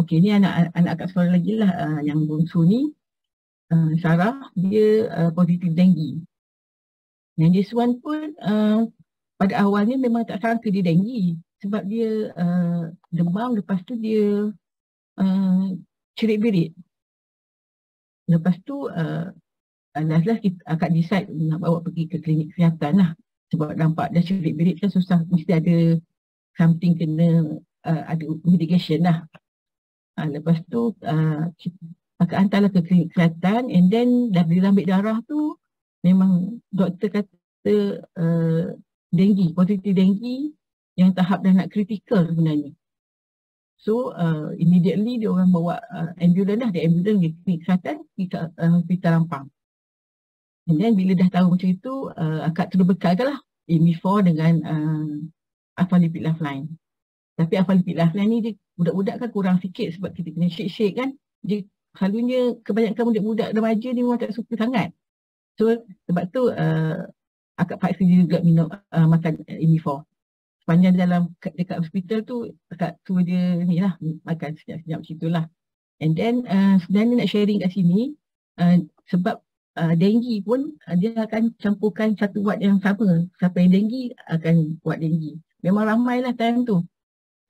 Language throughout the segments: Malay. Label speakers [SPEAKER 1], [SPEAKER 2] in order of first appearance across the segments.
[SPEAKER 1] okey ni anak anak akak seorang lagi lah uh, yang bungsu ni uh, Sarah dia uh, positif denggi. Yang this one pun uh, pada awalnya memang tak sangka dia denggi sebab dia uh, demam lepas tu dia uh, cerit berit. Lepas tu uh, last-last kita akak decide nak bawa pergi ke klinik kesihatan lah sebab nampak dah cerit berit kan susah mesti ada something kena uh, ada mitigation lah. Uh, lepas tu uh, akak hantarlah ke klinik kesihatan and then dah bila ambil darah tu memang doktor kata uh, denggi, positif denggi yang tahap dah nak kritikal sebenarnya. So uh, immediately dia orang bawa uh, ambulans lah, dia ambulans di klinik kesihatan di uh, hospital Lampang. And then bila dah tahu macam itu, uh, akak terus bekalkan lah ME4 dengan uh, Alpha Lipid Lifeline. Tapi Alpha Lipid Lifeline ni dia budak-budak kan kurang sikit sebab kita kena shake-shake kan. Dia selalunya kebanyakan budak-budak remaja ni memang tak suka sangat. So sebab tu uh, akak paksa dia juga minum uh, makan uh, ME4. Sepanjang dalam dekat hospital tu akak suruh dia ni lah makan sekejap-sekejap macam itulah. And then uh, sebenarnya nak sharing kat sini uh, sebab uh, denggi pun uh, dia akan campurkan satu wad yang sama. Siapa yang denggi akan buat denggi memang ramai lah time tu.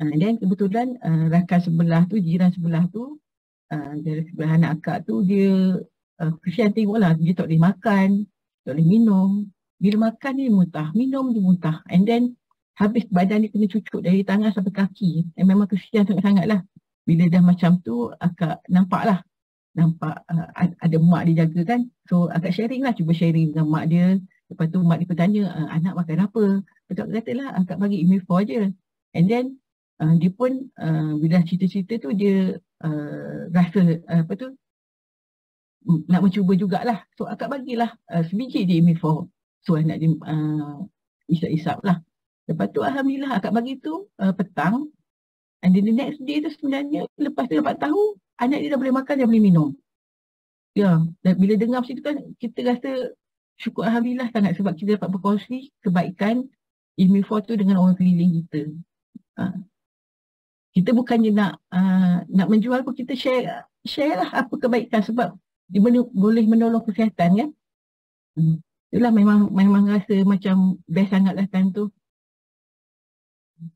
[SPEAKER 1] Uh, dan kebetulan uh, rakan sebelah tu, jiran sebelah tu, uh, dari sebelah anak akak tu, dia uh, kesian tengok lah, dia tak boleh makan, tak boleh minum. Bila makan dia muntah, minum dia muntah. And then habis badan dia kena cucuk dari tangan sampai kaki. And memang kesian sangat-sangat lah. Bila dah macam tu, akak nampak lah. Nampak uh, ada mak dia jaga kan. So akak sharing lah, cuba sharing dengan mak dia. Lepas tu mak dia bertanya, anak makan apa? Betul kata lah akak bagi email for je. And then uh, dia pun uh, bila cerita-cerita tu dia uh, rasa uh, apa tu nak mencuba jugalah. So akak bagilah uh, sebiji je email for. So anak dia uh, isap-isap lah. Lepas tu Alhamdulillah akak bagi tu uh, petang. And then the next day tu sebenarnya lepas tu dapat tahu anak dia dah boleh makan, dia boleh minum. Ya, dan bila dengar macam tu kan kita rasa syukur Alhamdulillah sangat sebab kita dapat berkongsi kebaikan ilmu tu dengan orang keliling kita. Ha. Kita bukannya nak uh, nak menjual pun kita share share lah apa kebaikan sebab dia boleh menolong kesihatan kan. Hmm. Itulah memang memang rasa macam best sangat lah time tu.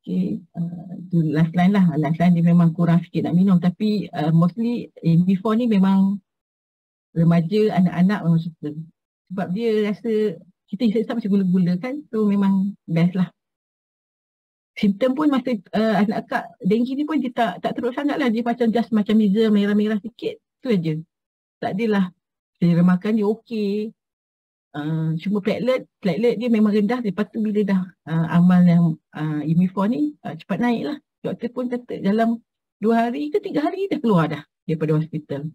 [SPEAKER 1] Okay, uh, tu last line lah. Last line dia memang kurang sikit nak minum. Tapi uh, mostly eh, before ni memang remaja, anak-anak memang suka. Sebab dia rasa kita isap-isap macam gula-gula kan so memang best lah simptom pun masa uh, anak akak dengki ni pun dia tak, tak teruk sangat lah dia macam just macam miza merah-merah sikit tu aja tak adalah. Selera makan dia okey. Uh, cuma platelet platelet dia memang rendah. Lepas tu bila dah uh, amal yang uh, imifor ni uh, cepat naik lah doktor pun kata dalam dua hari ke tiga hari dah keluar dah daripada hospital